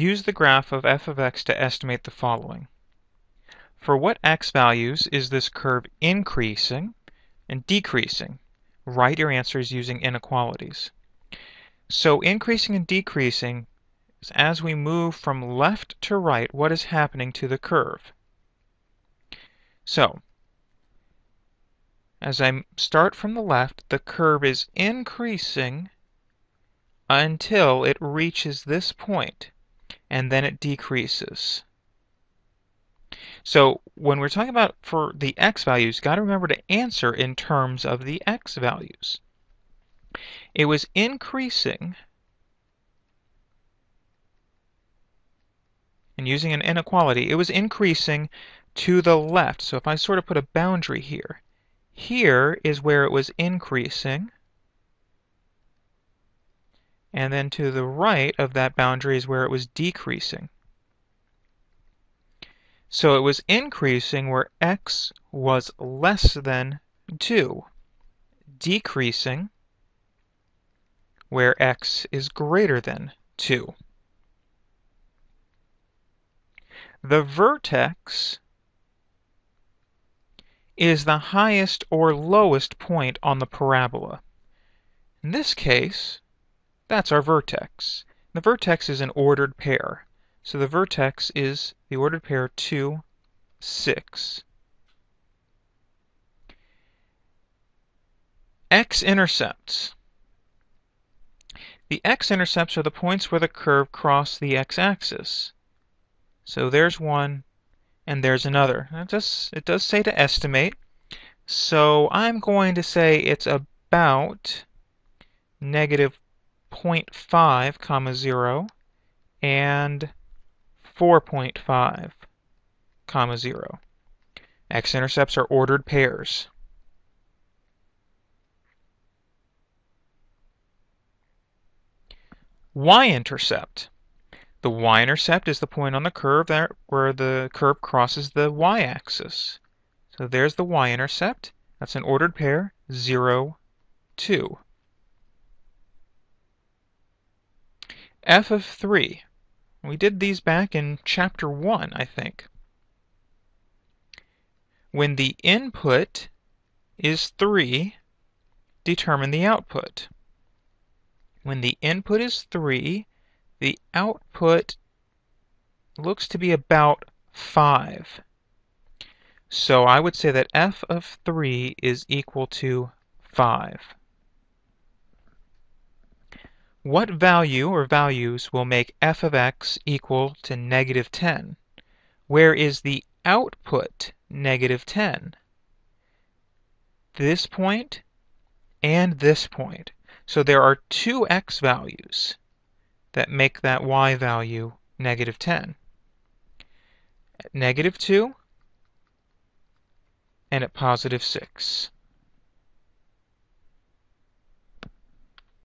use the graph of f of x to estimate the following. For what x values is this curve increasing and decreasing? Write your answers using inequalities. So increasing and decreasing is as we move from left to right, what is happening to the curve? So, as I start from the left, the curve is increasing until it reaches this point, and then it decreases. So when we're talking about for the x values, got to remember to answer in terms of the x values. It was increasing and using an inequality, it was increasing to the left. So if I sort of put a boundary here, here is where it was increasing. And then to the right of that boundary is where it was decreasing. So it was increasing where x was less than 2, decreasing where x is greater than 2. The vertex is the highest or lowest point on the parabola. In this case, that's our vertex. The vertex is an ordered pair. So the vertex is the ordered pair 2, 6. X-intercepts. The x-intercepts are the points where the curve cross the x-axis. So there's one, and there's another. It does, it does say to estimate, so I'm going to say it's about negative 0.5 comma 0 and 4.5 comma 0. X-intercepts are ordered pairs. Y-intercept. The y-intercept is the point on the curve that, where the curve crosses the y-axis. So there's the y-intercept. That's an ordered pair, 0, 2. F of 3. We did these back in chapter 1, I think. When the input is 3, determine the output. When the input is 3, the output looks to be about 5. So I would say that f of 3 is equal to 5. What value or values will make f of x equal to negative 10? Where is the output negative 10? This point and this point. So there are two x values that make that y value negative 10. At negative 2 and at positive 6.